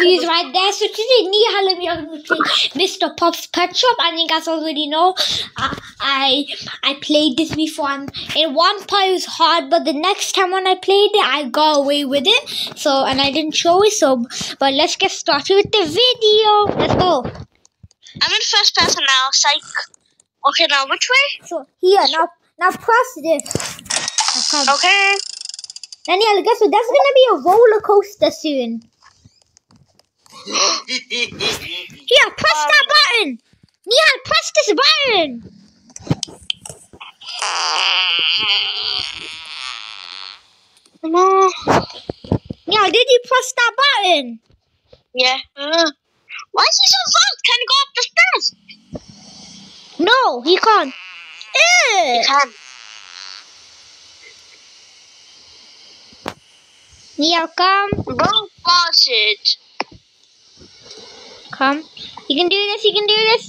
reviews right there. So today, Nihal and me are going to play Mr. Pop's Pet Shop. I think guys already know, I I, I played this before. And in one part it was hard, but the next time when I played it, I got away with it. So and I didn't show it. So, but let's get started with the video. Let's go. I'm in first person now, psych. Okay, now which way? So here now, now press this. Come. Okay. Daniel, guess what? That's gonna be a roller coaster soon. Here, press that button. Nihal, press this button. No. Nihal, did you press that button? Yeah. Uh, why is he so fast? Can he go up the stairs? No, he can't. He Ew. can. Nihal, come, Go pass it. Come. You can do this. You can do this.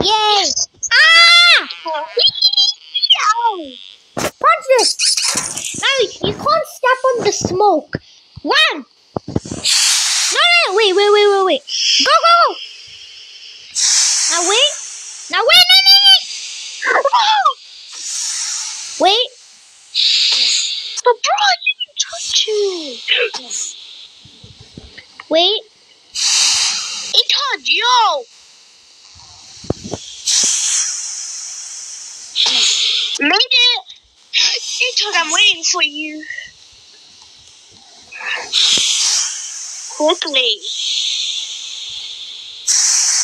Yay! Ah! Ow. Punch this. No, you can't step on the smoke. One. No, no, wait, wait, wait, wait, wait. Go, go, go. Now wait. Now wait, no, no, no. Wait. The bro didn't touch you. Wait. Ethan, yo. Made it. Ethan, I'm waiting for you. Quickly.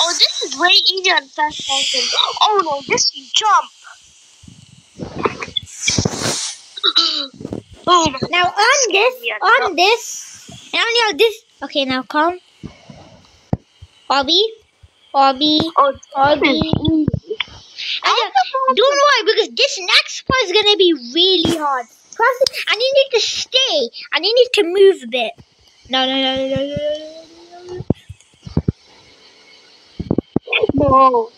Oh, this is way easier than first person. Oh no, this is jump. oh Now on this, on this. Now, now this. Okay, now come. Obby. Obby. Oh, Obby. I don't, don't worry because this next part is gonna be really hard. Trust and you need to stay and you need to move a bit. No, no, no, no, no, no, no, no. No.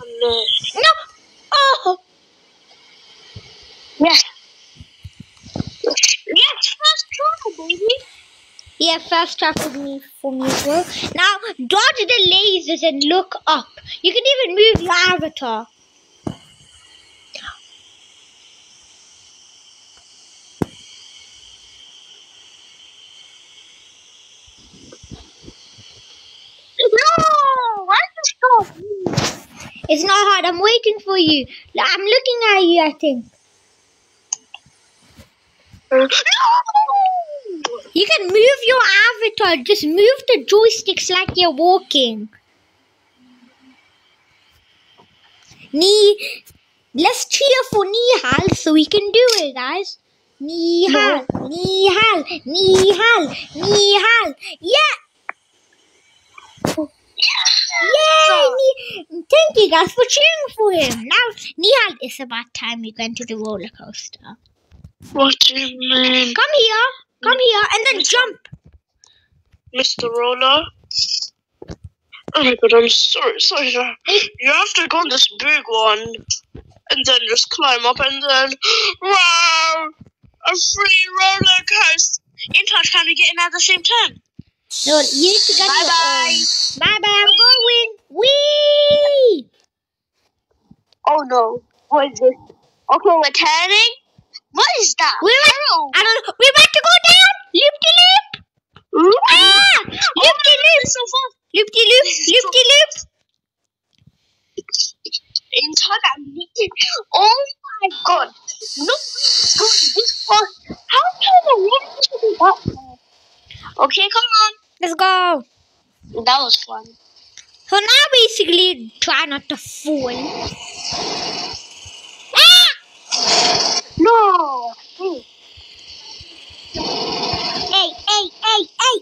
I missed. No! Oh! Yes, first try, baby. Yeah, fast track with me for me as well. Now, dodge the lasers and look up. You can even move your avatar. No! Why is this so It's not hard. I'm waiting for you. I'm looking at you, I think. No! You can move your avatar. Just move the joysticks like you're walking. Knee. Let's cheer for Nihal so we can do it, guys. Nihal, Nihal, Nihal, Nihal. Yeah! Yay! Oh. Ni- Thank you guys for cheering for him. Now, Nihal, it's about time you go into the roller coaster. What do you mean, Come here, come here, and then jump. Mr. Roller? Oh my god, I'm sorry, sorry, sorry. You have to go on this big one, and then just climb up, and then, wow! A free roller coaster! In touch, can we get in at the same time? No, you need to get Bye bye. own. Bye bye. I'm going. Wee! Oh no, what is this? Okay, we're turning. What is that? We went. I don't know. We're about to go down. Loop de loop. Ah! Loop de loop. so fast. Loop de loop. Loop de loop. In time, Oh my god. Look, it's going this fast. How can the water be that? Okay, come on. Let's go. That was fun. So now basically try not to fall. Ah! No. Hey. Hey, hey, hey, hey!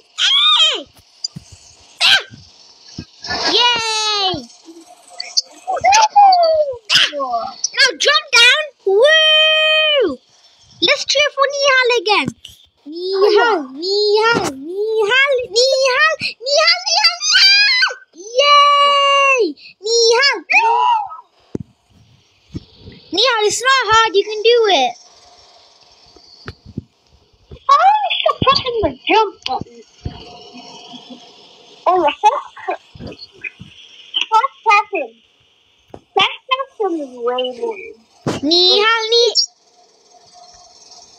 Ah! Yay! Now jump down. Woo! Let's cheer for Nihal again. Nihal, Nihal, Nihal, Nihal, Nihal, Nihal, Nihal! Yay! Nihal! Nihal, it's not hard. You can do it. Why are you pressing the jump button? Oh, the first person. First person is way more. Ni hao ni.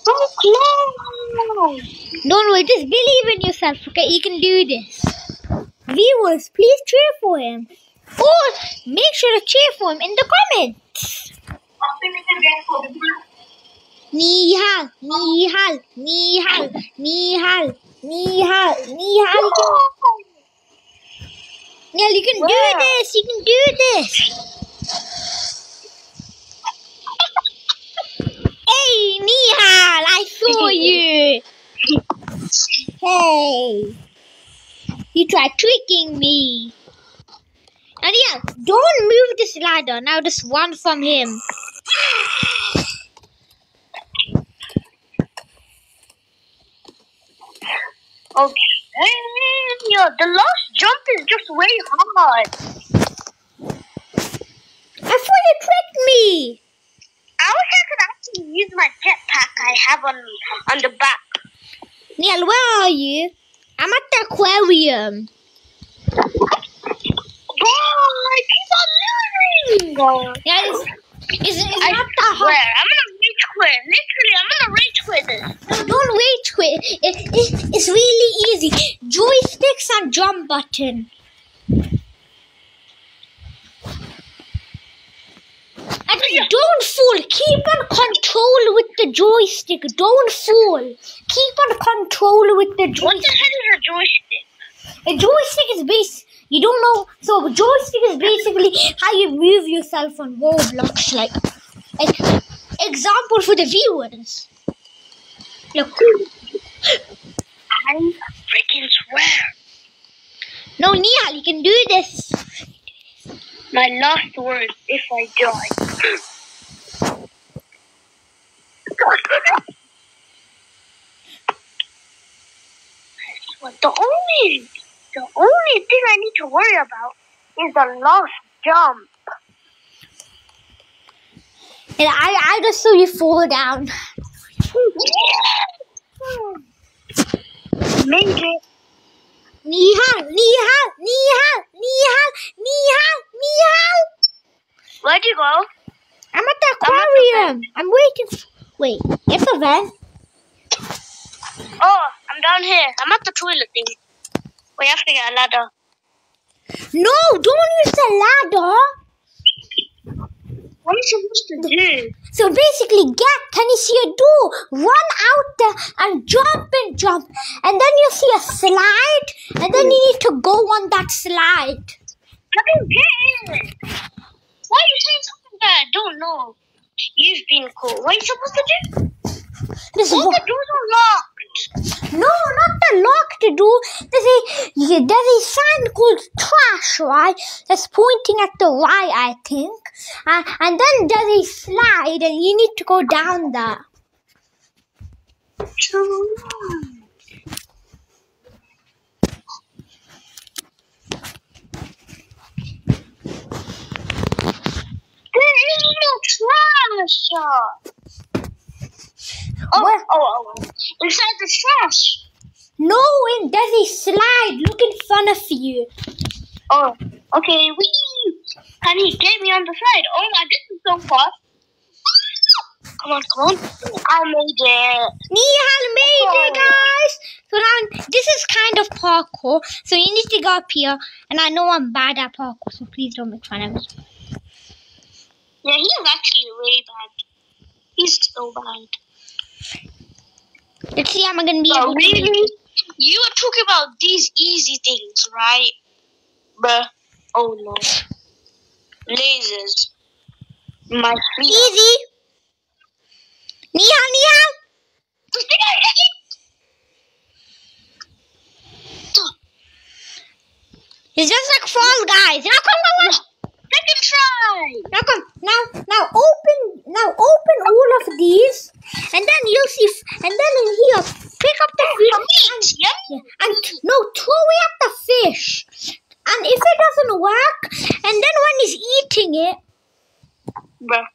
So close. Don't worry, just believe in yourself, okay? You can do this. Viewers, please cheer for him. Or make sure to cheer for him in the comments. Ni hao, ni hao, ni hao, ni hao, ni hao, ni hao. You can, yeah, you can do this. You can do this. Hey, Nihal, I saw you. Hey, you tried tricking me. And yeah, don't move this ladder. Now just one from him. Okay. Yeah, the last jump is just way hard. I thought you tricked me. I wish I could actually use my jetpack I have on on the back. Neil, where are you? I'm at the aquarium. Oh, I keep on losing. Yeah, it's, it's, it's I not that hard. I'm gonna rage quit. Literally, I'm gonna rage quit this. Don't rage quit. It, it, it's really easy. Joysticks and jump button. And don't fall. Keep on control with the joystick. Don't fall. Keep on control with the What the joystick. hell is a joystick? A joystick is base. You don't know. So a joystick is basically how you move yourself on Roblox. Like, like example for the viewers. Look. I freaking swear. No, Nihal, you can do this. My last words if I die. The only the only thing I need to worry about is the last jump. And I, I just saw you fall down. Made it. Nihal, Nihal, Nihal, Nihal, Nihal, Nihal. Where'd you go? I'm at the aquarium. I'm waiting. f Wait, it's a vent. Oh, I'm down here. I'm at the toilet thing. We have to get a ladder. No, don't use the ladder. What are you supposed to do? So basically, get, can you see a door? Run out there and jump and jump. And then you see a slide. And then you need to go on that slide. I can get in. Why are you saying something that I don't know? You've been cool. What are you supposed to do? This All the doors are locked. No, not the locked door. There's a, there's a sign called trash, right? That's pointing at the right, I think. Uh, and then there's a slide, and you need to go down there. No trash. Oh, What? oh, oh, oh. Inside the trash. No, and there's a slide. Look in front of you. Oh, okay. Wee. Can he get me on the side? Oh my, this is so fast. Come on, come on. I made it. Nihal made it, guys. So now this is kind of parkour. So you need to go up here, and I know I'm bad at parkour, so please don't make fun of me. Yeah, he's actually way bad. He's so bad. Let's see how I'm gonna be But able to. really, you are talking about these easy things, right? Bruh. Oh no. Lasers. My feet. Easy. Nihal, Nihal. It's just like Fall Guys. Now come, come, come. Second try. Now come. Now, now open. Now open all of these, and then you'll see. f- And then here, pick up the fish. And, yeah, and no, throw it at the fish. And if it doesn't work, and then when he's eating it, Bruh.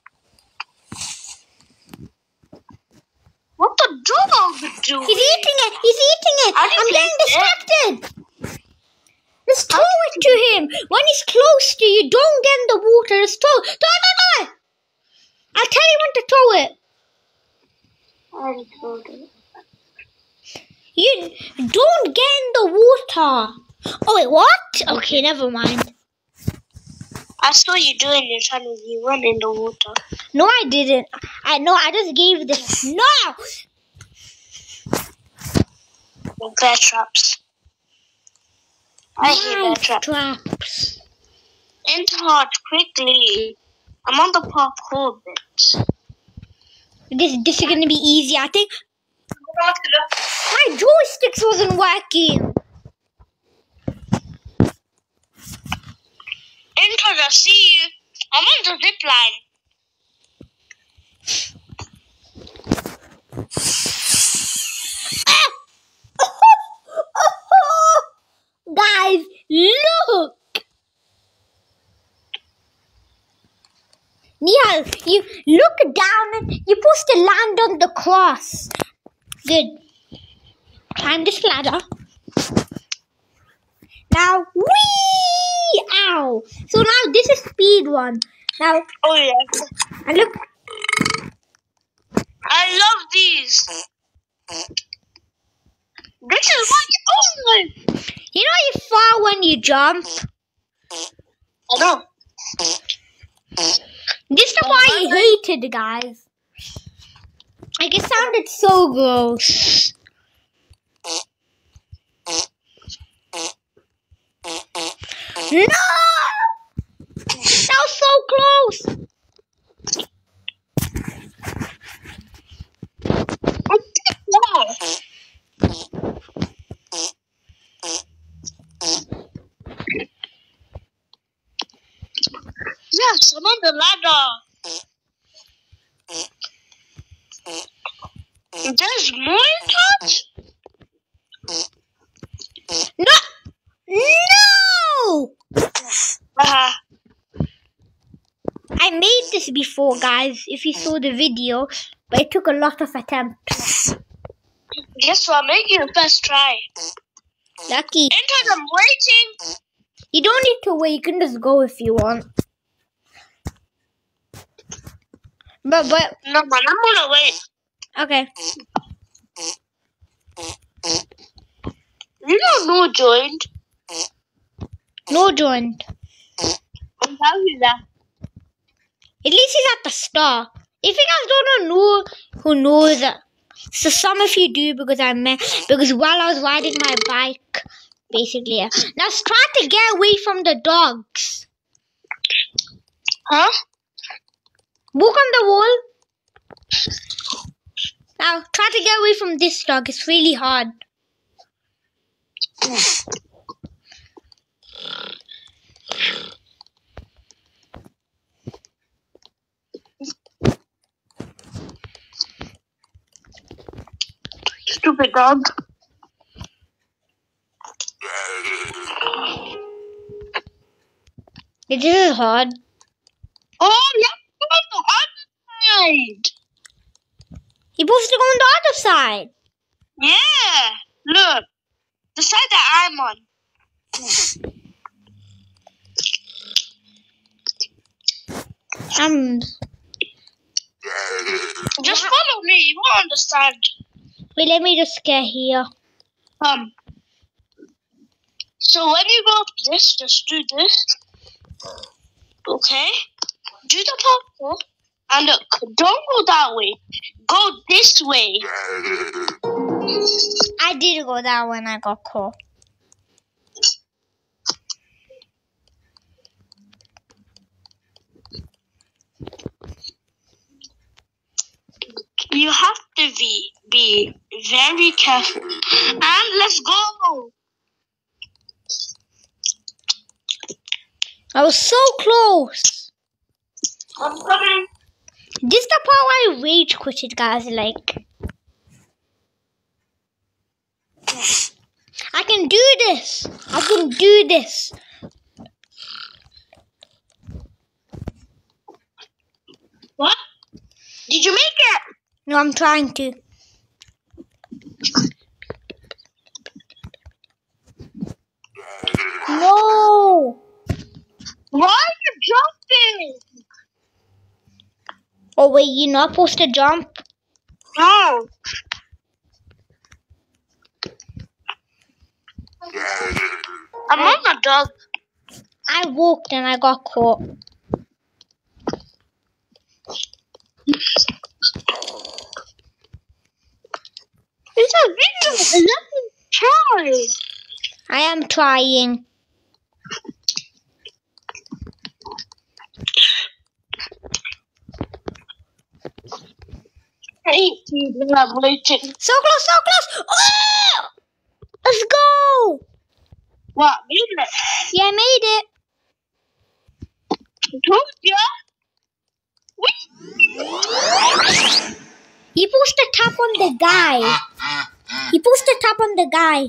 What the dog doing? he's eating it. He's eating it. I'm getting it. distracted. The Just throw it to him. When he's close to you, don't get in the water. Just throw. Throw, throw, throw. I'll tell you when to throw it. I already told it. You don't get in the water. Oh wait, what? Okay, never mind. I saw you doing it trying to you run in the water. No, I didn't. I no, I just gave this. No. Bear traps. I hate bear traps. traps. Enter hard quickly. I'm on the parkour bit. This this is gonna be easy. I think my joysticks wasn't working. Enter the sea. I'm on the zip line. Guys, look! Nihal, you look down and you're supposed to land on the cross. Good. Climb this ladder. Now, wee! Ow! So now this is speed one. Now, Oh yeah. and look, I love these. This is my only. you know you fall when you jump? I know. This is why I hated guys. Like it sounded so gross. No! That was so close. Wow. Yes, I'm on the ladder. There's more touch? No! No! Uh, I made this before, guys, if you saw the video, but it took a lot of attempts. guess what? Make it a first try. Lucky. Enter, I'm waiting. You don't need to wait, you can just go if you want. But, but, No, man, I'm gonna wait. okay. You don't know joined. No joint. I'm telling that. At least he's at the start. If you guys don't know who knows that, so some of you do because I met because while I was riding my bike, basically. Now try to get away from the dogs. Huh? Walk on the wall. Now try to get away from this dog. It's really hard. Stupid dog. This is hard. Oh, let's go on the other side. You're supposed to go on the other side. Yeah. Look. The side that I'm on. Um, Just follow me. You won't understand. wait, let me just get here. Um. So when you go up this, just do this. Okay. Do the parkour. And look, don't go that way. Go this way. I did go that when I got caught. You have to be be very careful. And let's go. I was so close. I'm coming. This is the part where I rage quitted, guys. Like, I can do this. I can do this. What? Did you make it? No, I'm trying to. No. Why are you jumping? Oh wait, you're not supposed to jump. No. I'm on a dog. I walked and I got caught. It's a try. I am trying. Hey, I'm waiting. So close, so close. Oh! Let's go. What? Minute. Yeah, I made it. Told ya. You're supposed to tap on the guy. He pushed supposed to tap on the guy.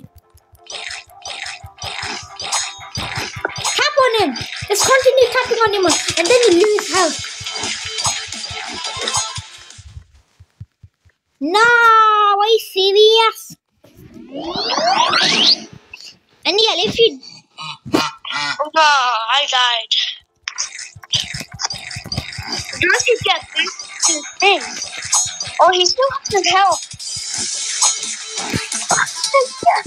Tap on him. Just continue tapping on him and then you he still has some health.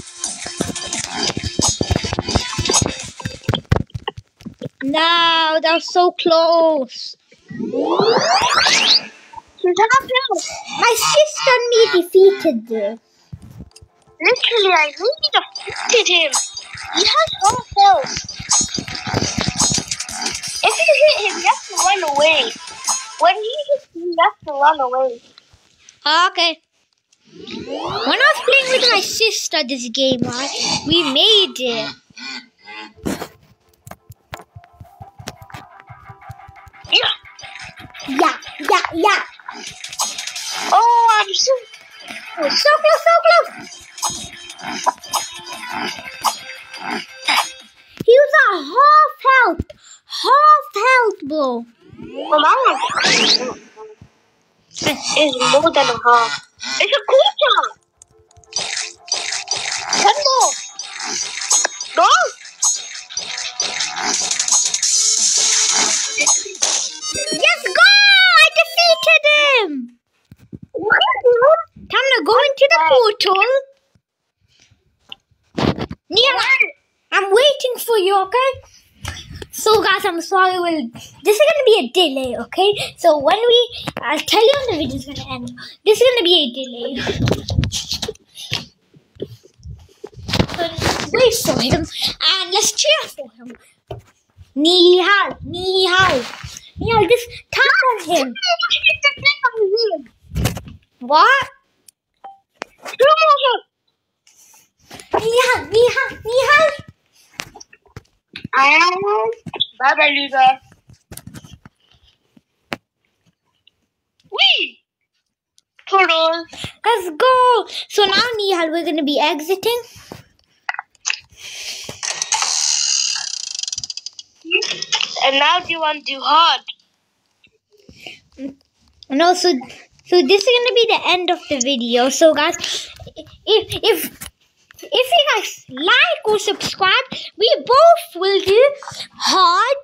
No, that was so close. My sister and me defeated this. Literally, I really defeated him. He has half health. If you hit him, you have to run away. When he hits you, you have to run away. Okay. When I was playing with my sister this game, right, we made it. Yeah. Yeah, yeah. Oh, I'm so. Oh, so close, so close. He was at half health. Half health, bro. Well, that one is more than a half. It's a. Ten more. Go. Yes, go! I defeated him. Time to go into the portal. Neil, I'm waiting for you, okay? So, guys, I'm sorry. We'll, this is gonna be a delay, okay? So when we, I'll tell you when the video's gonna end. This is gonna be a delay. So wait for him and let's cheer for him. Ni hao, ni hao, ni hao. Just tap on him. What? Two more. Ni hao, ni Bye bye, loser. Wee! Turtle. Let's go. So now, Nihal, we're gonna be exiting. And now do you want to do hard? And also, so this is gonna be the end of the video. So guys, if if if you guys like or subscribe, we both will do hard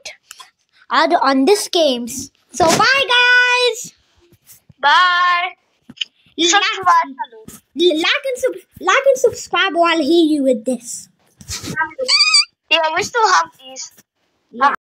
hard on this games. So bye guys. Bye. Like, like and sub, like and subscribe or I'll hear you with this. Yeah, we still have these. Yeah.